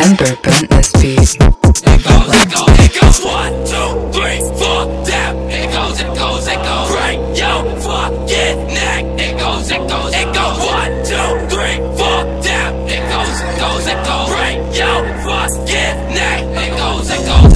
December burnt this beat. It goes, it goes, it goes. One, two, three, four, damn. It goes, it goes, it goes. Break your fucking neck. It goes, it goes, it goes. One, two, three, four, damn. It goes, it goes, it goes. Break your fucking neck. It goes, it goes.